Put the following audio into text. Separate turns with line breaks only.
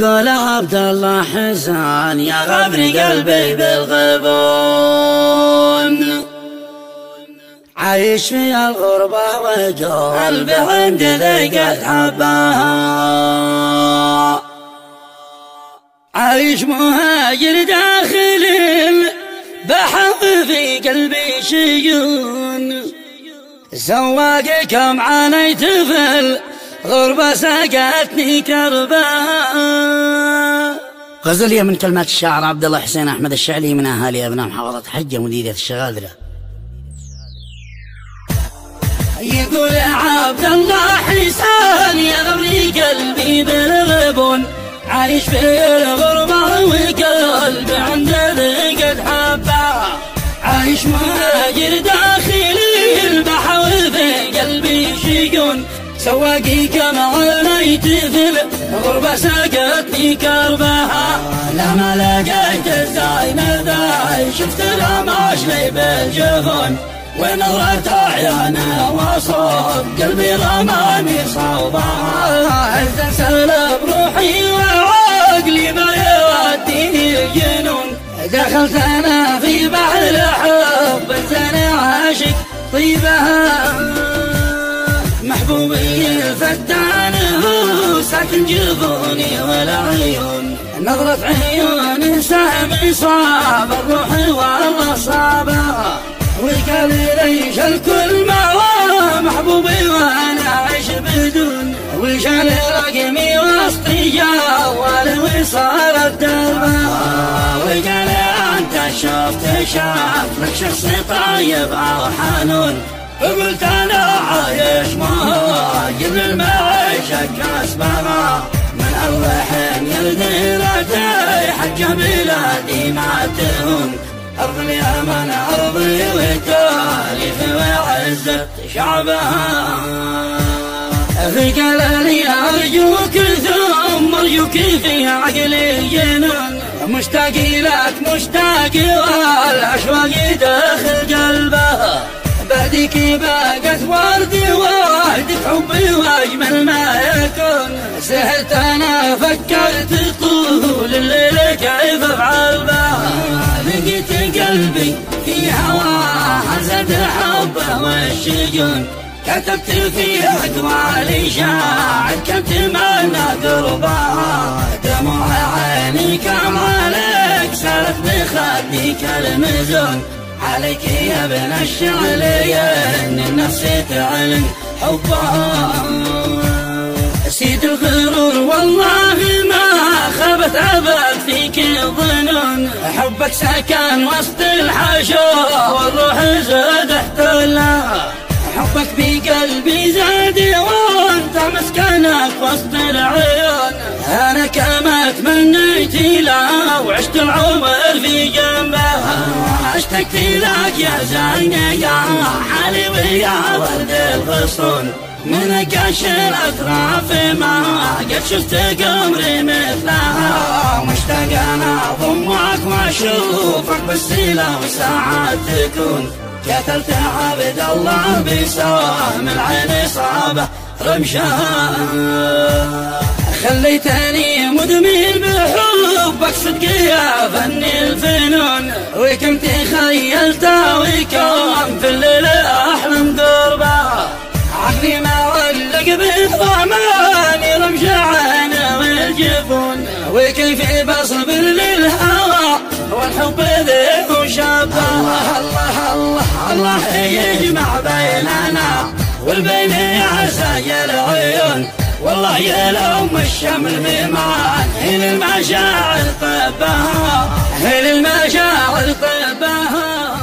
يقول عبد الله حسان يا غبر قلبي بالغبون. عايش في الغربة وقلبي عند ذيك حبها. عايش مهاجر داخل بحر في قلبي شيون. سواق كم عاني طفل غربة ساقتني كربا غزلية من كلمات الشاعر عبد الله حسين أحمد الشعلي من أهالي أبناء محافظة حجة مديرية الشغالرة يقول عبد الله حسين يا غبري قلبي بالغبون عايش في الغربة وقلبي عند قد حبه عايش مهاجر داخلي شيقون سواقي كما عليت في الغربة ساقتني كربها. لما لقيت الزاين ذاي شفت الاماش لي بالجفن. ونظرت عيانا وصوب قلبي رماني صوبها عز سلب روحي وعقلي ما يوديني الجنون. دخلت أنا في بحر الحب أنا عاشق طيبها. محبوبي الفتان هو ساكن جفوني والعيون نظرة عيون سامي صاب الروح والله صابها وقال ليش الكل ما محبوبي وأنا عايش بدون. وشال رقمي وسطي جوال وصار الدرب. وقال أنت شفت شاف لك شخص طيب أو حنون. قلت أنا عايش مهاجر المعيشة كاسبها من الرحم يلدي لدي حج بلادي ما تهون أرض اليمن أرضي وتاريخ وعزة شعبها في قلالي أرجوك ثم أرجوك في عقلي الجنون. مشتاق لك مشتاق والأشواق داخل قلبها بعدك باقت وردي وحدك حبي واجمل ما يكون. سهلت أنا فكرت طول الليل كيف أفعل بها لقيت قلبي في هواه زاد حبه والشجون. كتبت في اقوالي شاعر كنت معنا قربها دموع عيني كم عليك سالت بخدي كالمزون عليك يا ابن الشعلية إن النفس تعلن. سيد الغرور والله ما خابت أبد فيك ظنون. حبك سكن وسط الحشو والروح زاد احتلها حبك بقلبي زاد وأنت مسكنك وسط العيون. أنا كما تمنيت لا وعشت العمر في جنبها اشتقت لك يا زينة يا حالي ويا ورد الغصون من قاش الاطراف ما قد شفت قمري مثلها مشتاق أنا اضمك واشوفك بالسيلة وساعات تكون قتلت عبد الله بسام العين صابه رمشها خليتني مدمن صدق يا فني الفنون وكم تخيلت وكم في الليل احلم قربه. عقلي ما علق بالضماني رمش عينه والجفون وكيف بصبر للهوى والحب ذي وشابه. الله الله الله الله يجمع بيننا والبين يعسى العيون والله يا لوم الشمل ميمان المشاعر طبها هل المشاعر طبها.